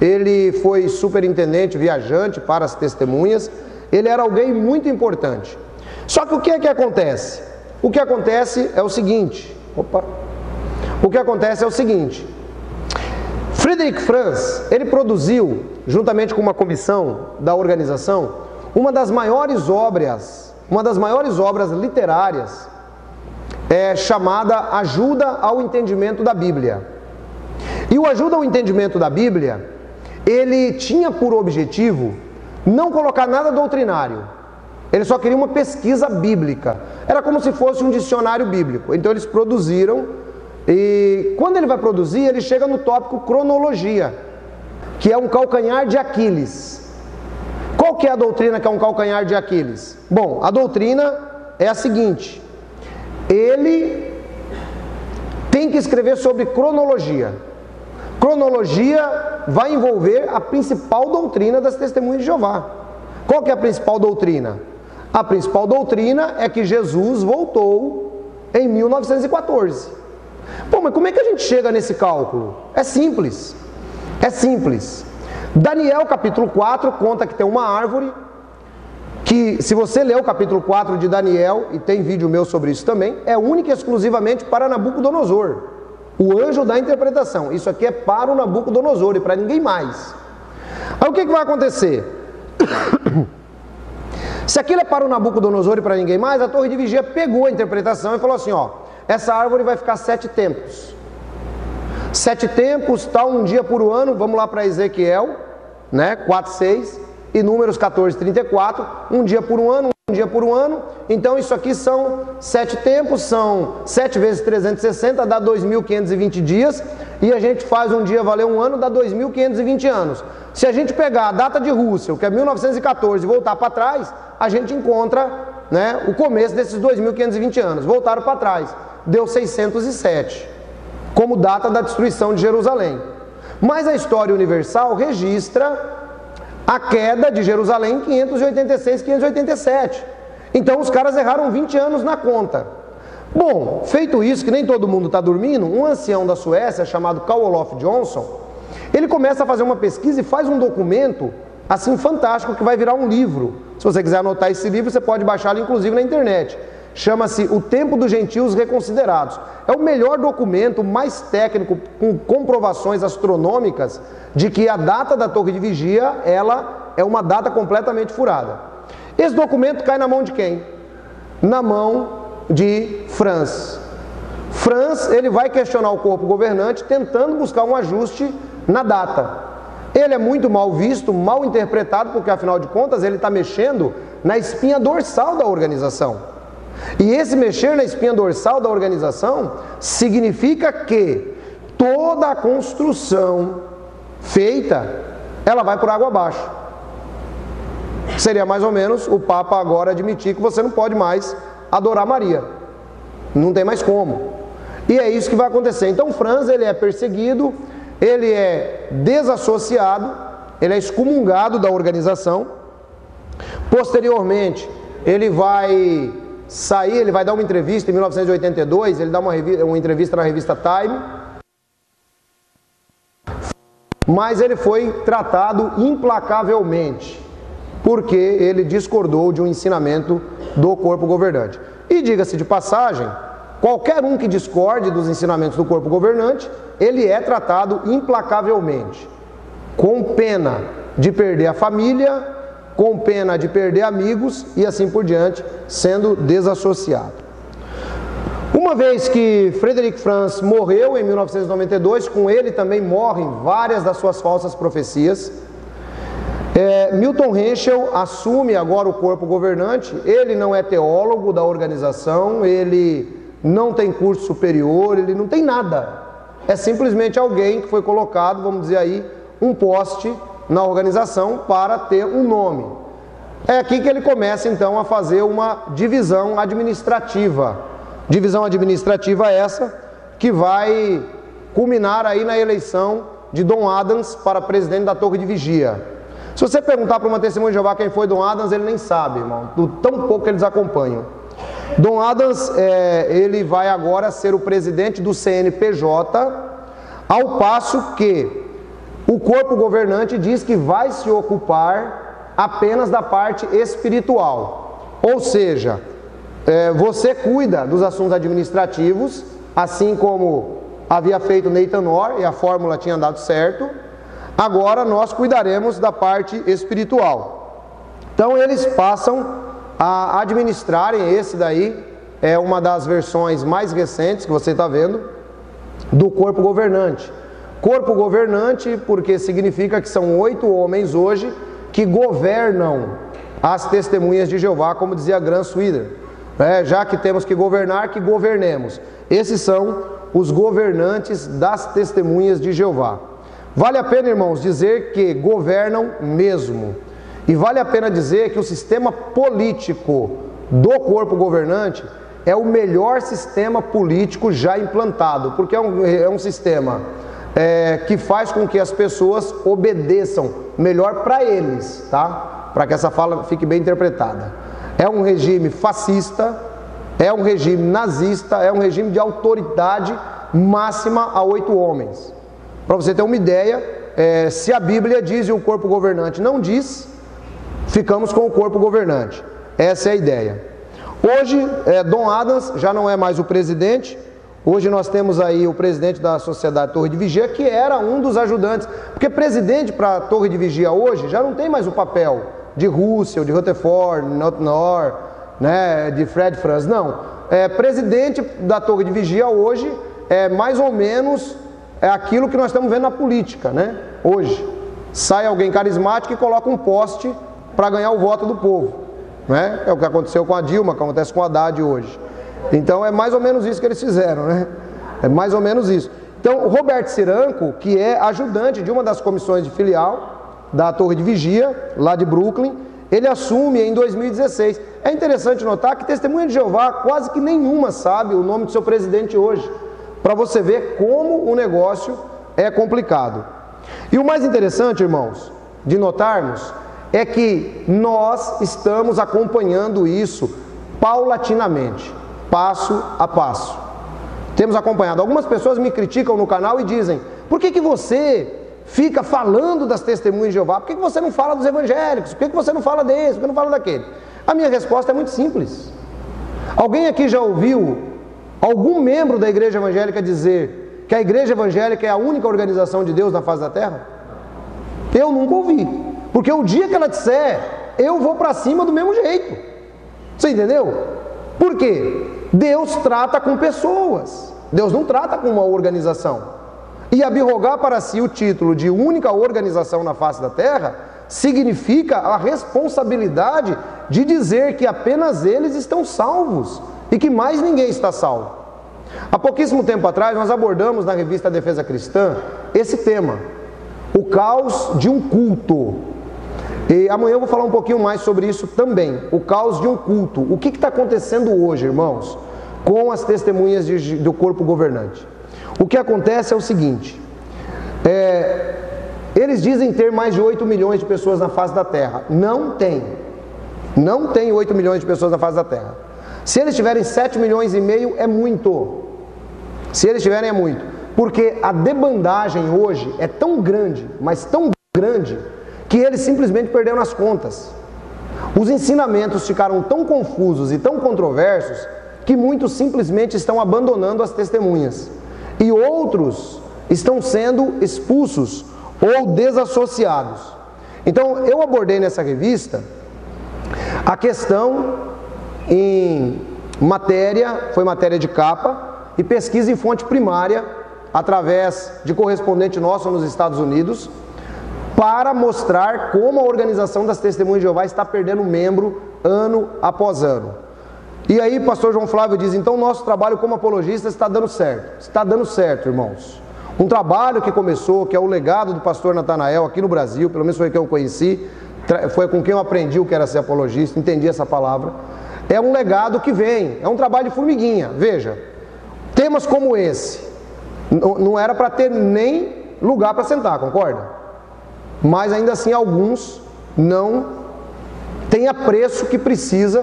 ele foi superintendente viajante para as testemunhas, ele era alguém muito importante. Só que o que é que acontece? O que acontece é o seguinte: opa, o que acontece é o seguinte. Friedrich Franz, ele produziu, juntamente com uma comissão da organização, uma das maiores obras, uma das maiores obras literárias, é, chamada Ajuda ao Entendimento da Bíblia. E o Ajuda ao Entendimento da Bíblia, ele tinha por objetivo não colocar nada doutrinário. Ele só queria uma pesquisa bíblica. Era como se fosse um dicionário bíblico. Então eles produziram e quando ele vai produzir, ele chega no tópico cronologia, que é um calcanhar de Aquiles. Qual que é a doutrina que é um calcanhar de Aquiles? Bom, a doutrina é a seguinte: ele tem que escrever sobre cronologia. Cronologia vai envolver a principal doutrina das testemunhas de Jeová. Qual que é a principal doutrina? A principal doutrina é que Jesus voltou em 1914. Pô, mas como é que a gente chega nesse cálculo? É simples. É simples. Daniel capítulo 4 conta que tem uma árvore que, se você ler o capítulo 4 de Daniel, e tem vídeo meu sobre isso também, é única e exclusivamente para Nabucodonosor, o anjo da interpretação. Isso aqui é para o Nabucodonosor e para ninguém mais. Aí o que, que vai acontecer? Se aquilo é para o Nabucodonosor e para ninguém mais, a torre de vigia pegou a interpretação e falou assim: ó, essa árvore vai ficar sete tempos. Sete tempos, tal, um dia por ano, vamos lá para Ezequiel, né? 4, 6, e Números 14, 34, um dia por um ano, um dia por um ano. Então isso aqui são sete tempos, são sete vezes 360, dá 2.520 dias, e a gente faz um dia valer um ano, dá 2.520 anos. Se a gente pegar a data de Rússia, que é 1914, e voltar para trás, a gente encontra né, o começo desses 2.520 anos. Voltaram para trás deu 607, como data da destruição de Jerusalém. Mas a história universal registra a queda de Jerusalém em 586, 587. Então os caras erraram 20 anos na conta. Bom, feito isso, que nem todo mundo está dormindo, um ancião da Suécia chamado Carl Olof Johnson, ele começa a fazer uma pesquisa e faz um documento assim fantástico que vai virar um livro. Se você quiser anotar esse livro, você pode baixá-lo inclusive na internet chama-se O Tempo dos Gentios Reconsiderados. É o melhor documento, mais técnico, com comprovações astronômicas de que a data da Torre de Vigia, ela é uma data completamente furada. Esse documento cai na mão de quem? Na mão de Franz. Franz, ele vai questionar o corpo governante tentando buscar um ajuste na data. Ele é muito mal visto, mal interpretado, porque afinal de contas ele está mexendo na espinha dorsal da organização. E esse mexer na espinha dorsal da organização significa que toda a construção feita, ela vai por água abaixo. Seria mais ou menos o Papa agora admitir que você não pode mais adorar Maria. Não tem mais como. E é isso que vai acontecer. Então Franz ele é perseguido, ele é desassociado, ele é excomungado da organização. Posteriormente, ele vai sair, ele vai dar uma entrevista em 1982, ele dá uma, uma entrevista na revista Time, mas ele foi tratado implacavelmente, porque ele discordou de um ensinamento do corpo governante. E diga-se de passagem, qualquer um que discorde dos ensinamentos do corpo governante, ele é tratado implacavelmente, com pena de perder a família, com pena de perder amigos e assim por diante, sendo desassociado. Uma vez que Frederick Franz morreu em 1992, com ele também morrem várias das suas falsas profecias. É, Milton Henschel assume agora o corpo governante. Ele não é teólogo da organização, ele não tem curso superior, ele não tem nada. É simplesmente alguém que foi colocado, vamos dizer aí, um poste na organização para ter um nome. É aqui que ele começa então a fazer uma divisão administrativa. Divisão administrativa essa que vai culminar aí na eleição de Dom Adams para presidente da Torre de Vigia. Se você perguntar para uma testemunha de Jeová quem foi Dom Adams, ele nem sabe, irmão, do tão pouco que eles acompanham. Dom Adams, é, ele vai agora ser o presidente do CNPJ, ao passo que o corpo governante diz que vai se ocupar apenas da parte espiritual. Ou seja, é, você cuida dos assuntos administrativos, assim como havia feito Nathan Orr e a fórmula tinha dado certo. Agora nós cuidaremos da parte espiritual. Então eles passam a administrarem esse daí é uma das versões mais recentes que você está vendo do corpo governante. Corpo governante porque significa que são oito homens hoje que governam as testemunhas de Jeová, como dizia Gran Swider. É, já que temos que governar, que governemos. Esses são os governantes das testemunhas de Jeová. Vale a pena, irmãos, dizer que governam mesmo. E vale a pena dizer que o sistema político do corpo governante é o melhor sistema político já implantado, porque é um, é um sistema é, que faz com que as pessoas obedeçam melhor para eles, tá? Para que essa fala fique bem interpretada. É um regime fascista, é um regime nazista, é um regime de autoridade máxima a oito homens. Para você ter uma ideia, é, se a Bíblia diz e o corpo governante não diz, ficamos com o corpo governante. Essa é a ideia. Hoje, é, Dom Adams já não é mais o presidente. Hoje nós temos aí o presidente da Sociedade Torre de Vigia, que era um dos ajudantes. Porque presidente para a Torre de Vigia hoje já não tem mais o papel de Russell, de Rutherford, Notnor, né, de Fred Franz. Não. É, presidente da Torre de Vigia hoje é mais ou menos é aquilo que nós estamos vendo na política, né? Hoje. Sai alguém carismático e coloca um poste para ganhar o voto do povo. Né? É o que aconteceu com a Dilma, que acontece com a Haddad hoje. Então é mais ou menos isso que eles fizeram, né? É mais ou menos isso. Então, o Roberto Ciranco, que é ajudante de uma das comissões de filial da Torre de Vigia, lá de Brooklyn, ele assume em 2016. É interessante notar que Testemunha de Jeová quase que nenhuma sabe o nome do seu presidente hoje, para você ver como o negócio é complicado. E o mais interessante, irmãos, de notarmos é que nós estamos acompanhando isso paulatinamente, passo a passo. Temos acompanhado. Algumas pessoas me criticam no canal e dizem: por que, que você fica falando das testemunhas de Jeová? Por que, que você não fala dos evangélicos? Por que, que você não fala desse? Por que não fala daquele? A minha resposta é muito simples. Alguém aqui já ouviu algum membro da igreja evangélica dizer que a igreja evangélica é a única organização de Deus na face da terra? Eu nunca ouvi. Porque o dia que ela disser, eu vou para cima do mesmo jeito. Você entendeu? Por quê? Deus trata com pessoas. Deus não trata com uma organização. E abrogar para si o título de única organização na face da terra significa a responsabilidade de dizer que apenas eles estão salvos e que mais ninguém está salvo. Há pouquíssimo tempo atrás, nós abordamos na revista Defesa Cristã esse tema: o caos de um culto. E amanhã eu vou falar um pouquinho mais sobre isso também. O caos de um culto. O que está acontecendo hoje, irmãos, com as testemunhas de, do corpo governante? O que acontece é o seguinte: é, eles dizem ter mais de 8 milhões de pessoas na face da terra. Não tem. Não tem 8 milhões de pessoas na face da terra. Se eles tiverem 7 milhões e meio, é muito. Se eles tiverem, é muito. Porque a debandagem hoje é tão grande, mas tão grande, que eles simplesmente perderam as contas. Os ensinamentos ficaram tão confusos e tão controversos que muitos simplesmente estão abandonando as testemunhas e outros estão sendo expulsos ou desassociados. Então, eu abordei nessa revista a questão em matéria, foi matéria de capa, e pesquisa em fonte primária, através de correspondente nosso nos Estados Unidos, para mostrar como a organização das Testemunhas de Jeová está perdendo membro ano após ano. E aí, pastor João Flávio diz: então, nosso trabalho como apologista está dando certo. Está dando certo, irmãos. Um trabalho que começou, que é o legado do pastor Natanael aqui no Brasil, pelo menos foi quem eu conheci, foi com quem eu aprendi o que era ser apologista, entendi essa palavra. É um legado que vem, é um trabalho de formiguinha. Veja, temas como esse, não era para ter nem lugar para sentar, concorda? Mas ainda assim alguns não têm a preço que precisa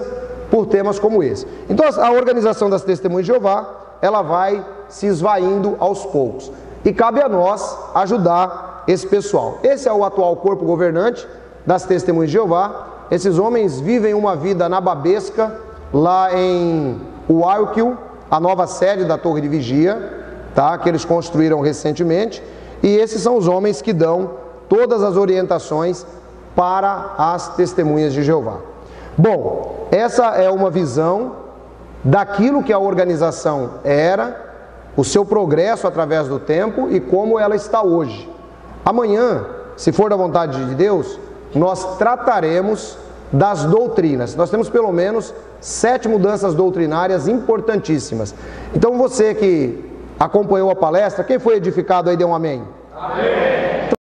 por temas como esse. Então a organização das testemunhas de Jeová, ela vai se esvaindo aos poucos. E cabe a nós ajudar esse pessoal. Esse é o atual corpo governante das testemunhas de Jeová. Esses homens vivem uma vida nababesca lá em Wauquil, a nova sede da Torre de Vigia, tá? que eles construíram recentemente. E esses são os homens que dão todas as orientações para as testemunhas de Jeová. Bom, essa é uma visão daquilo que a organização era, o seu progresso através do tempo e como ela está hoje. Amanhã, se for da vontade de Deus, nós trataremos das doutrinas. Nós temos pelo menos sete mudanças doutrinárias importantíssimas. Então você que acompanhou a palestra, quem foi edificado aí, dê um amém. Amém.